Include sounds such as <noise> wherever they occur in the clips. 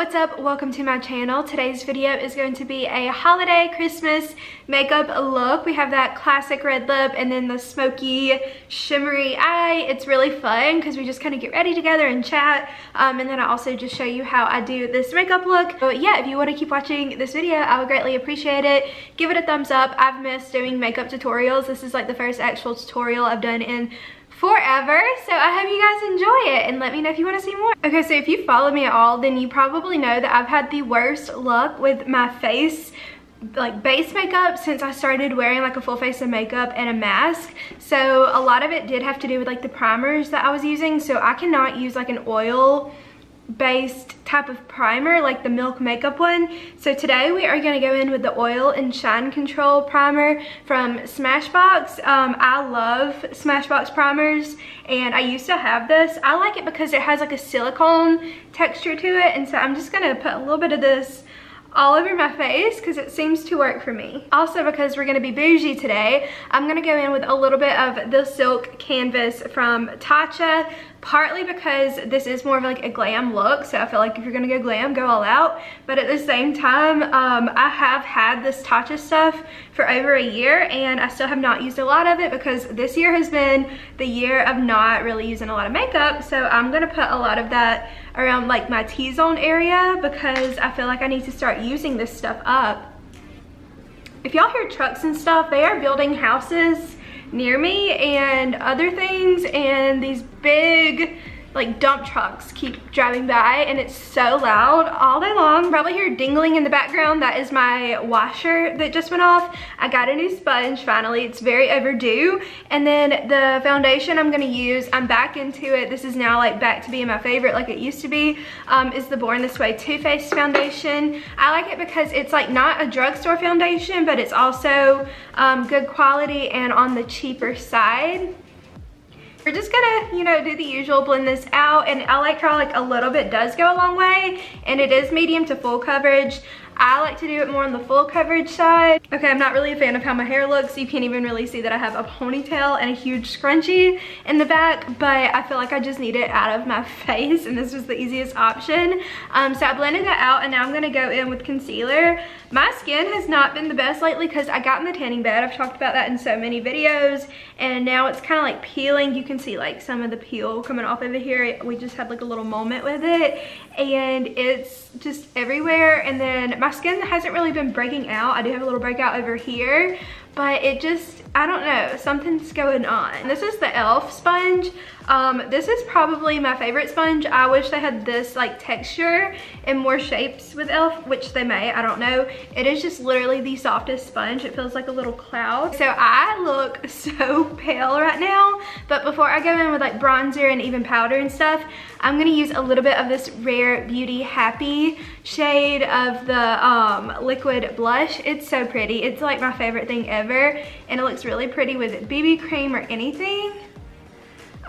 what's up? Welcome to my channel. Today's video is going to be a holiday Christmas makeup look. We have that classic red lip and then the smoky shimmery eye. It's really fun because we just kind of get ready together and chat. Um, and then I also just show you how I do this makeup look. But yeah, if you want to keep watching this video, I would greatly appreciate it. Give it a thumbs up. I've missed doing makeup tutorials. This is like the first actual tutorial I've done in forever. So I hope you guys enjoy it and let me know if you want to see more. Okay, so if you follow me at all, then you probably know that I've had the worst luck with my face like base makeup since I started wearing like a full face of makeup and a mask. So a lot of it did have to do with like the primers that I was using. So I cannot use like an oil based type of primer like the milk makeup one. So today we are going to go in with the oil and shine control primer from smashbox. Um, i love smashbox primers and i used to have this. I like it because it has like a silicone texture to it and so i'm just going to put a little bit of this all over my face because it seems to work for me. Also because we're gonna be bougie today, I'm gonna go in with a little bit of the Silk Canvas from Tatcha partly because this is more of like a glam look so I feel like if you're gonna go glam go all out but at the same time um, I have had this Tatcha stuff for over a year and I still have not used a lot of it because this year has been the year of not really using a lot of makeup so I'm gonna put a lot of that around like my T-zone area because I feel like I need to start using this stuff up. If y'all hear trucks and stuff they are building houses near me and other things and these big like dump trucks keep driving by and it's so loud all day long. Probably hear dingling in the background. That is my washer that just went off. I got a new sponge finally. It's very overdue. And then the foundation I'm gonna use, I'm back into it. This is now like back to being my favorite like it used to be, um, is the Born This Way Too Faced foundation. I like it because it's like not a drugstore foundation, but it's also um, good quality and on the cheaper side. We're just gonna, you know, do the usual, blend this out. And I like how like a little bit does go a long way. And it is medium to full coverage. I like to do it more on the full coverage side. Okay, I'm not really a fan of how my hair looks. You can't even really see that I have a ponytail and a huge scrunchie in the back, but I feel like I just need it out of my <laughs> face and this was the easiest option. Um, so I blended that out and now I'm gonna go in with concealer. My skin has not been the best lately because I got in the tanning bed. I've talked about that in so many videos and now it's kind of like peeling. You can see like some of the peel coming off over here. We just had like a little moment with it and it's just everywhere and then my skin hasn't really been breaking out. I do have a little breakout over here, but it just, I don't know, something's going on. This is the e.l.f. sponge. Um, this is probably my favorite sponge. I wish they had this like texture and more shapes with e.l.f., which they may, I don't know. It is just literally the softest sponge. It feels like a little cloud. So I look <laughs> so pale right now, but before I go in with like bronzer and even powder and stuff, I'm gonna use a little bit of this Rare Beauty Happy shade of the um, liquid blush. It's so pretty. It's like my favorite thing ever, and it looks really pretty with BB cream or anything.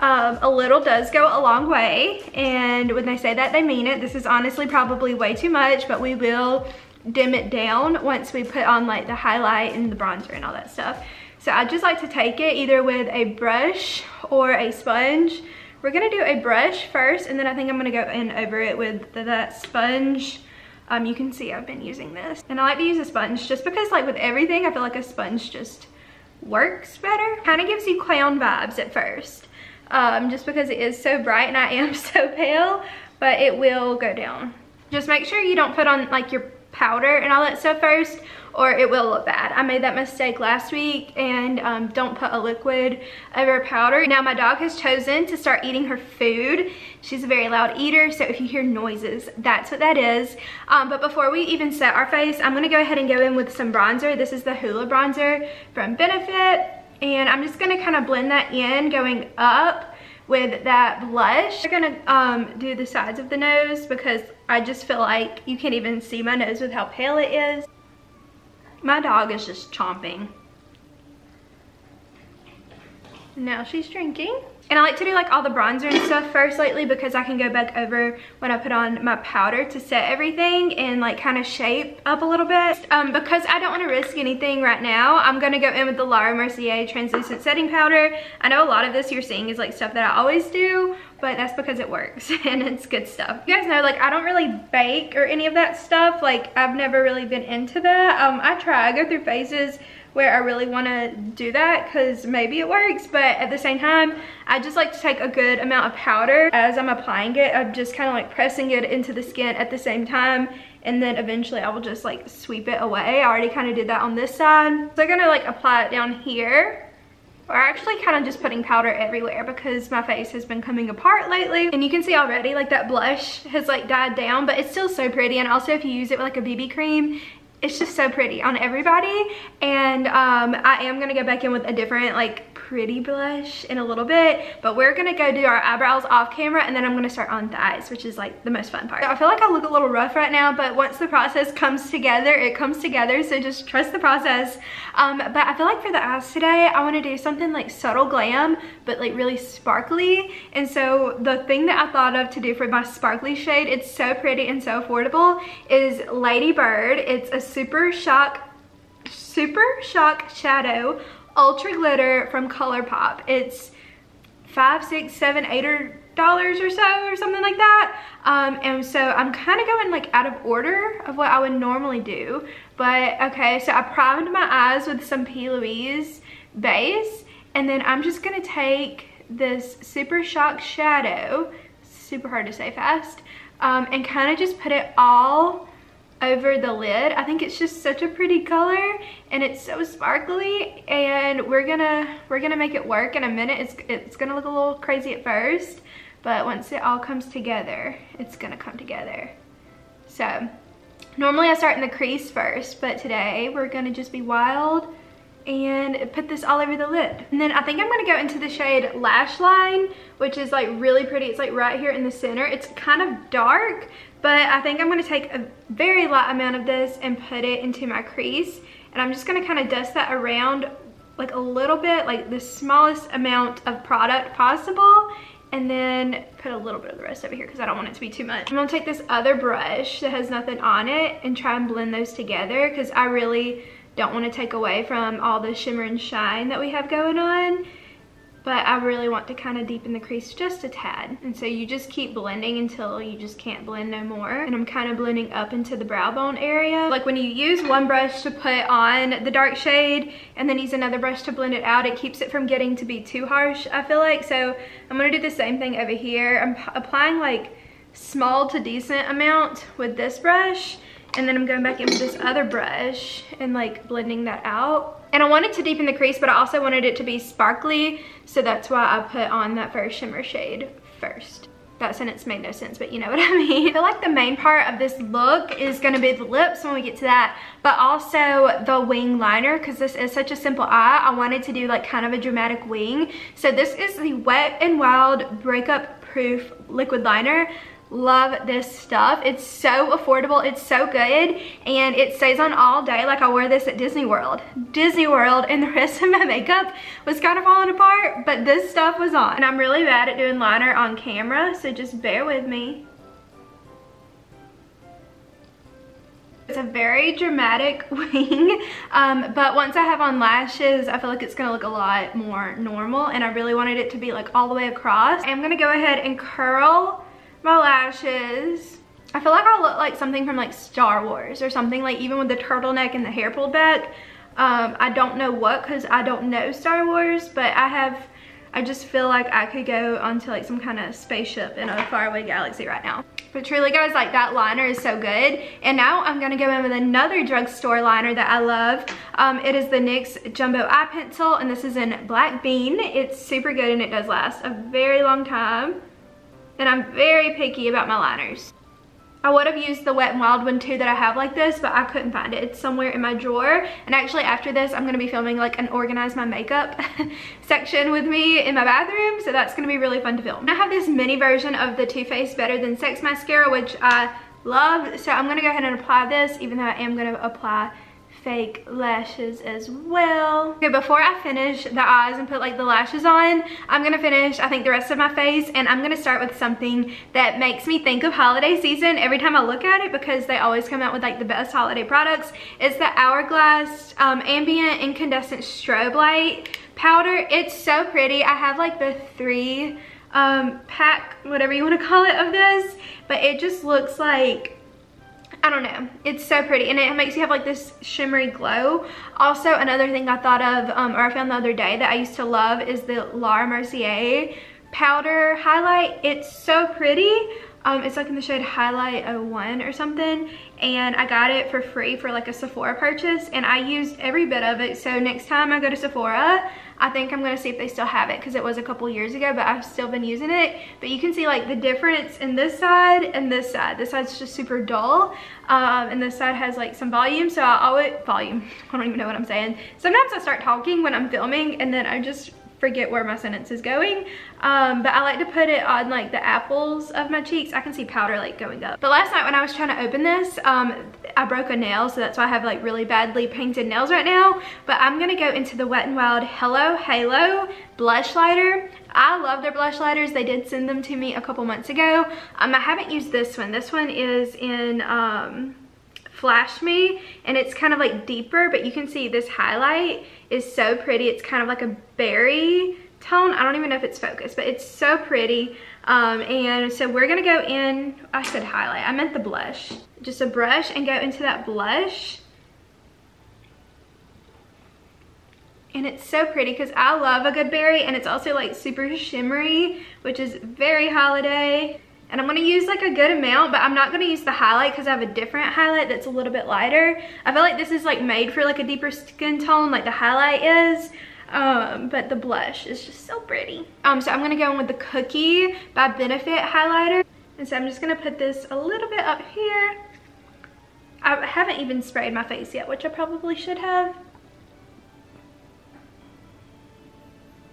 Um, a little does go a long way and when they say that they mean it. This is honestly probably way too much but we will dim it down once we put on like the highlight and the bronzer and all that stuff. So I just like to take it either with a brush or a sponge. We're gonna do a brush first and then I think I'm gonna go in over it with the, that sponge. Um, you can see I've been using this. And I like to use a sponge just because like with everything, I feel like a sponge just works better. Kind of gives you clown vibes at first um, just because it is so bright and I am <laughs> so pale, but it will go down. Just make sure you don't put on like your powder and all that stuff first or it will look bad. I made that mistake last week and um, don't put a liquid over powder. Now my dog has chosen to start eating her food. She's a very loud eater, so if you hear noises, that's what that is. Um, but before we even set our face, I'm gonna go ahead and go in with some bronzer. This is the Hoola bronzer from Benefit and I'm just gonna kind of blend that in going up with that blush. I'm gonna um, do the sides of the nose because I just feel like you can't even see my nose with how pale it is. My dog is just chomping. Now she's drinking. And I like to do like all the bronzer and stuff first lately because I can go back over when I put on my powder to set everything and like kind of shape up a little bit. Um, because I don't want to risk anything right now, I'm going to go in with the Laura Mercier translucent setting powder. I know a lot of this you're seeing is like stuff that I always do but that's because it works <laughs> and it's good stuff. You guys know, like, I don't really bake or any of that stuff. Like, I've never really been into that. Um, I try, I go through phases where I really want to do that because maybe it works but at the same time I just like to take a good amount of powder as I'm applying it I'm just kind of like pressing it into the skin at the same time and then eventually I will just like sweep it away I already kind of did that on this side so I'm gonna like apply it down here or actually kind of just putting powder everywhere because my face has been coming apart lately. And you can see already like that blush has like died down, but it's still so pretty. And also if you use it with like a BB cream, it's just so pretty on everybody. And um, I am gonna go back in with a different like pretty blush in a little bit, but we're gonna go do our eyebrows off camera and then I'm gonna start on thighs, which is like the most fun part. I feel like I look a little rough right now, but once the process comes together, it comes together, so just trust the process. Um, but I feel like for the eyes today, I wanna do something like subtle glam, but like really sparkly. And so the thing that I thought of to do for my sparkly shade, it's so pretty and so affordable, is Lady Bird. It's a super shock super shock shadow ultra glitter from ColourPop. It's five, six, seven, eight or dollars or so or something like that. Um, and so I'm kind of going like out of order of what I would normally do. But okay, so I primed my eyes with some P. Louise base. And then I'm just to take this Super Shock Shadow, super hard to say fast, um, and kind of just put it all over the lid. I think it's just such a pretty color and it's so sparkly and we're gonna we're gonna make it work in a minute. It's, it's gonna look a little crazy at first, but once it all comes together, it's gonna come together. So normally I start in the crease first, but today we're gonna just be wild and put this all over the lid. And then I think I'm gonna go into the shade Lash Line, which is like really pretty. It's like right here in the center. It's kind of dark, but I think I'm gonna take a very light amount of this and put it into my crease. And I'm just gonna kind of dust that around like a little bit, like the smallest amount of product possible and then put a little bit of the rest over here because I don't want it to be too much. I'm gonna take this other brush that has nothing on it and try and blend those together because I really don't want to take away from all the shimmer and shine that we have going on but I really want to kind of deepen the crease just a tad. And so you just keep blending until you just can't blend no more. And I'm kind of blending up into the brow bone area. Like when you use one brush to put on the dark shade and then use another brush to blend it out, it keeps it from getting to be too harsh, I feel like. So I'm gonna do the same thing over here. I'm applying like small to decent amount with this brush and then I'm going back in with this other brush and like blending that out. And I wanted to deepen the crease, but I also wanted it to be sparkly. So that's why I put on that first shimmer shade first. That sentence made no sense, but you know <laughs> what I mean. I feel like the main part of this look is gonna be the lips when we get to that, but also the wing liner, because this is such a simple eye. I wanted to do like kind of a dramatic wing. So this is the Wet n Wild Breakup Proof Liquid Liner love this stuff. It's so affordable it's so good and it stays on all day like i wore this at disney world. Disney world and the rest of my makeup was kind of falling apart but this stuff was on. And i'm really bad at doing liner on camera so just bear with me. It's a very dramatic <laughs> wing, um, but once I have on lashes, I feel like it's gonna look a lot more normal and I really wanted it to be like all the way across. I'm gonna go ahead and curl my lashes. I feel like I'll look like something from like Star Wars or something like even with the turtleneck and the hair pulled back. Um, I don't know what because I don't know Star Wars, but I have, I just feel like I could go onto like some kind of spaceship in a faraway galaxy right now. But truly guys, like that liner is so good. And now I'm gonna go in with another drugstore liner that I love. Um, it is the NYX Jumbo Eye Pencil and this is in Black Bean. It's super good and it does last a very long time and I'm very picky about my liners. I would have used the Wet n Wild one too that I have like this, but I couldn't find it. It's somewhere in my drawer. And actually after this, I'm gonna be filming like an organize my makeup <laughs> section with me in my bathroom. So that's gonna be really fun to film. I have this mini version of the Too Faced Better Than Sex mascara, which I love. So I'm gonna go ahead and apply this, even though I am gonna apply fake lashes as well. Okay, before I finish the eyes and put like the lashes on, I'm gonna finish, I think, the rest of my face and I'm gonna start with something that makes me think of holiday season every time I look at it because they always come out with like the best holiday products. It's the Hourglass um, Ambient Incandescent Strobe Light powder. It's so pretty. I have like the three um, pack, whatever you want to call it, of this. But it just looks like I don't know. It's so pretty and it makes you have like this shimmery glow. Also, another thing I thought of um, or I found the other day that I used to love is the Laura Mercier powder highlight. It's so pretty. Um, it's like in the shade Highlight 01 or something. And I got it for free for like a Sephora purchase. And I used every bit of it. So next time I go to Sephora, I think I'm going to see if they still have it. Because it was a couple years ago. But I've still been using it. But you can see like the difference in this side and this side. This side's just super dull. Um, and this side has like some volume. So I always... Volume. <laughs> I don't even know what I'm saying. Sometimes I start talking when I'm filming. And then I just forget where my sentence is going. Um, but I like to put it on like the apples of my cheeks. I can see powder like going up. But last night when I was trying to open this, um, I broke a nail. So that's why I have like really badly painted nails right now. But I'm going to go into the Wet n Wild Hello Halo blush lighter. I love their blush lighters. They did send them to me a couple months ago. Um, I haven't used this one. This one is in... Um, Flash Me and it's kind of like deeper but you can see this highlight is so pretty. It's kind of like a berry tone. I don't even know if it's focused but it's so pretty. Um, and so we're gonna go in, I said highlight, I meant the blush. Just a brush and go into that blush. and it's so pretty because I love a good berry and it's also like super shimmery which is very holiday and I'm gonna use like a good amount, but I'm not gonna use the highlight because I have a different highlight that's a little bit lighter. I feel like this is like made for like a deeper skin tone like the highlight is. Um, but the blush is just so pretty. Um, so I'm gonna go in with the Cookie by Benefit highlighter. And so I'm just gonna put this a little bit up here. I haven't even sprayed my face yet, which I probably should have.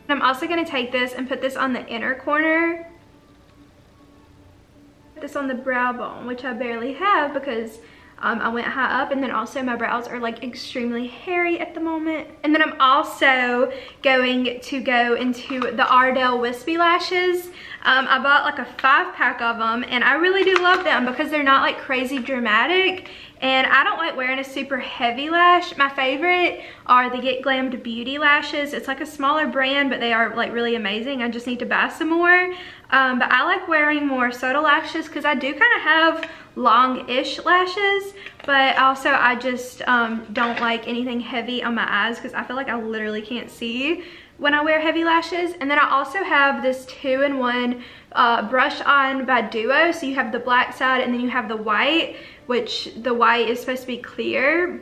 I'm also gonna take this and put this on the inner corner this on the brow bone, which I barely have because um, I went high up and then also my brows are like extremely hairy at the moment. And then I'm also going to go into the Ardell Wispy Lashes. Um, I bought like a five pack of them and I really do love them because they're not like crazy dramatic and I don't like wearing a super heavy lash. My favorite are the Get Glammed Beauty lashes. It's like a smaller brand, but they are like really amazing. I just need to buy some more. Um, but I like wearing more subtle lashes because I do kind of have long-ish lashes. But also I just um, don't like anything heavy on my eyes because I feel like I literally can't see when I wear heavy lashes. And then I also have this two-in-one uh, brush on by Duo. So you have the black side and then you have the white which the white is supposed to be clear.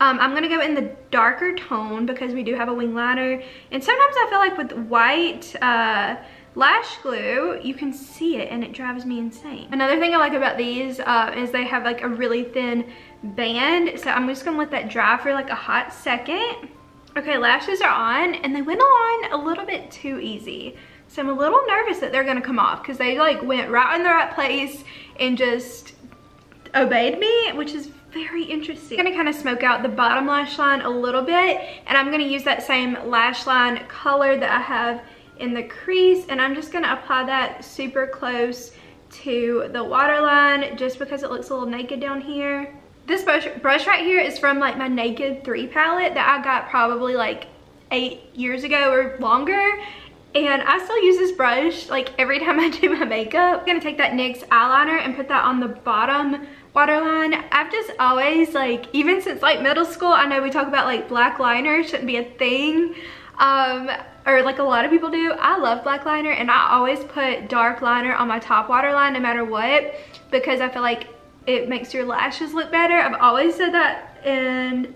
Um, I'm gonna go in the darker tone because we do have a wing liner. And sometimes I feel like with white uh, lash glue, you can see it and it drives me insane. Another thing I like about these uh, is they have like a really thin band. So I'm just gonna let that dry for like a hot second. Okay, lashes are on and they went on a little bit too easy. So I'm a little nervous that they're gonna come off because they like went right in the right place and just obeyed me, which is very interesting. I'm gonna kind of smoke out the bottom lash line a little bit and I'm gonna use that same lash line color that I have in the crease and I'm just gonna apply that super close to the waterline just because it looks a little naked down here. This brush, brush right here is from like my Naked 3 palette that I got probably like eight years ago or longer and I still use this brush like every <laughs> time I do my makeup. I'm gonna take that NYX eyeliner and put that on the bottom waterline. I've just always like, even since like middle school, I know we talk about like black liner shouldn't be a thing. Um, or like a lot of people do. I love black liner and I always put dark liner on my top waterline no matter what because I feel like it makes your lashes look better. I've always said that and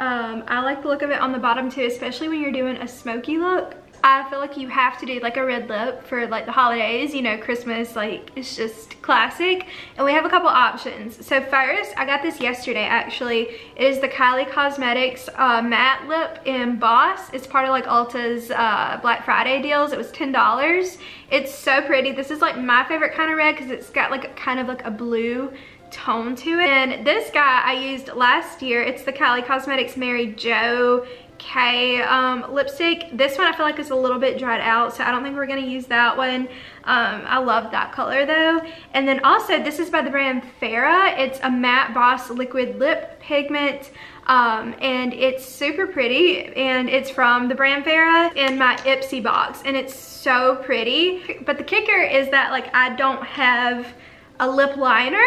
um, I like the look of it on the bottom too, especially when you're doing a smoky look. I feel like you have to do like a red lip for like the holidays, you know, Christmas, like it's just classic. And we have a couple options. So first, I got this yesterday actually. It is the Kylie Cosmetics uh, matte lip in Boss. It's part of like Ulta's uh, Black Friday deals. It was $10. It's so pretty. This is like my favorite kind of red because it's got like kind of like a blue tone to it. And this guy I used last year, it's the Kylie Cosmetics Mary Jo K um, lipstick. This one I feel like is a little bit dried out, so I don't think we're gonna use that one. Um, I love that color though. And then also, this is by the brand Farrah. It's a matte Boss liquid lip pigment. Um, and it's super pretty and it's from the brand Farrah in my Ipsy box and it's so pretty. But the kicker is that like I don't have a lip liner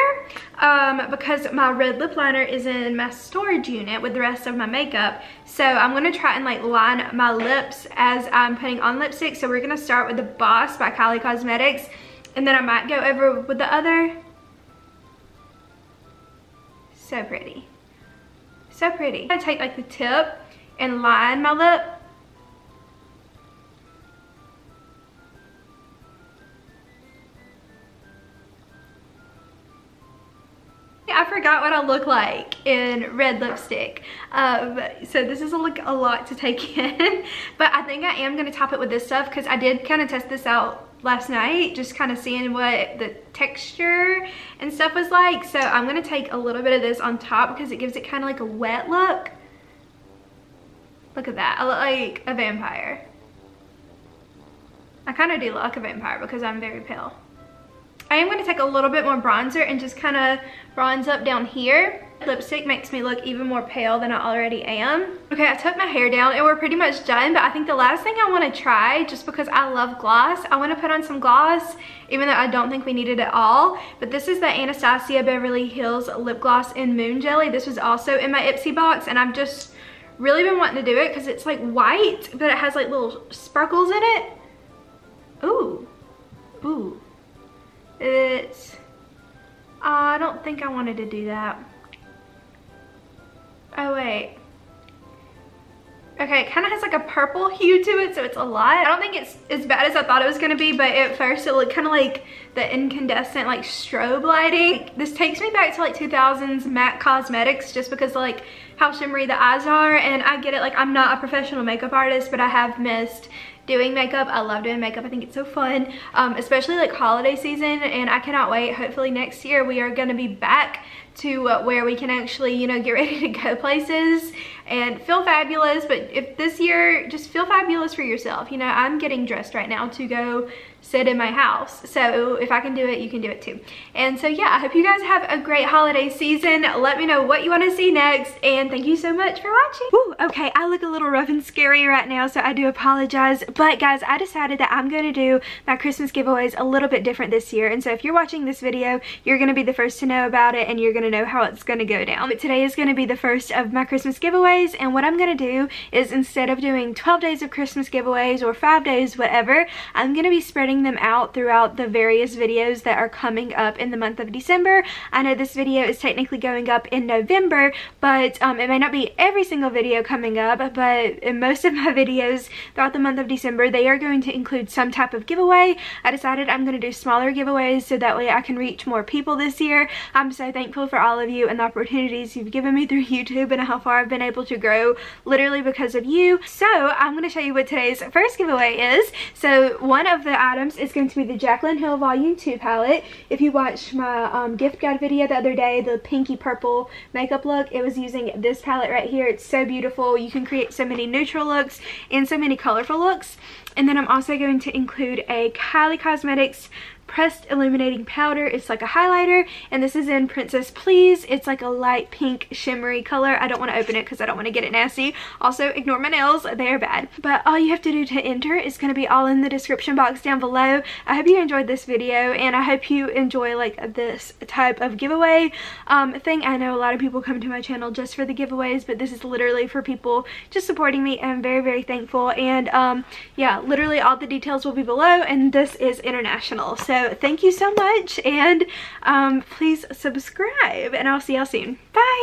um, because my red lip liner is in my storage unit with the rest of my makeup. So I'm gonna try and like line my lips as I'm putting on lipstick. So we're gonna start with the Boss by Kylie Cosmetics and then I might go over with the other. So pretty. So pretty. I'm gonna take like the tip and line my lip I forgot what I look like in red lipstick. Um, so this is a, like a lot to take <laughs> in. but I think I am going to top it with this stuff because I did kind of test this out last night. Just kind of seeing what the texture and stuff was like. So I'm going to take a little bit of this on top because it gives it kind of like a wet look. Look at that. I look like a vampire. I kind of do look like a vampire because I'm very pale. I am going to take a little bit more bronzer and just kind of bronze up down here. Lipstick makes me look even more pale than I already am. Okay, I took my hair down and we're pretty much done, but I think the last thing I want to try, just because I love gloss, I want to put on some gloss, even though I don't think we need it at all. But this is the Anastasia Beverly Hills Lip Gloss in Moon Jelly. This was also in my Ipsy box, and I've just really been wanting to do it because it's like white, but it has like little sparkles in it. Ooh, ooh. It's, I don't think I wanted to do that. Oh wait. Okay, it kind of has like a purple hue to it, so it's a lot. I don't think it's as bad as I thought it was gonna be, but at first it looked kind of like the incandescent like strobe lighting. This takes me back to like 2000s MAC Cosmetics just because like how shimmery the eyes are, and I get it, like I'm not a professional makeup artist, but I have missed doing makeup. I love doing makeup. I think it's so fun, um, especially like holiday season and I cannot wait. Hopefully next year we are going to be back to uh, where we can actually, you know, get <laughs> ready to go places and feel fabulous. But if this year, just feel fabulous for yourself. You know, I'm getting dressed right now to go sit in my house. So if I can do it, you can do it too. And so yeah, I hope you guys have a great holiday season. Let me know what you want to see next. And thank you so much for watching. Woo, okay, I look a little rough and scary right now, so I do apologize. But guys, I decided that I'm going to do my Christmas giveaways a little bit different this year. And so if you're watching this video, you're going to be the first to know about it and you're going to know how it's going to go down. But today is going to be the first of my Christmas giveaways. And what I'm going to do is instead of doing 12 days of Christmas giveaways or 5 days, whatever, I'm going to be spreading them out throughout the various videos that are coming up in the month of December. I know this video is technically going up in November, but um, it may not be every single video coming up, but in most of my <laughs> videos throughout the month of December, they are going to include some type of giveaway. I decided I'm going to do smaller giveaways so that way I can reach more people this year. I'm so thankful for all of you and the opportunities you've given me through <laughs> YouTube and how far I've been able to grow literally because of you. So I'm going to show you what today's first giveaway is. So one of the items items is going to be the Jaclyn Hill Volume 2 palette. If you watched my um, gift guide video the other day, the pinky purple makeup look, it was using this palette right here. It's so beautiful. You can create so many neutral looks and so many colorful looks. And then I'm also going to include a Kylie Cosmetics pressed illuminating powder. It's like a highlighter and this is in Princess Please. It's like a light pink shimmery color. I don't want to open it because I don't want to get it nasty. Also ignore my nails, they are bad. But all you have to do to enter is going to be all in the description box down below. I hope you enjoyed this video and I hope you enjoy like this type of giveaway um, thing. I know a lot of people come to my channel just for the giveaways but this is literally for people just supporting me I'm very very thankful and um, yeah literally all the details will be below and this is international so thank you so much and um, please subscribe and I'll see y'all soon. Bye!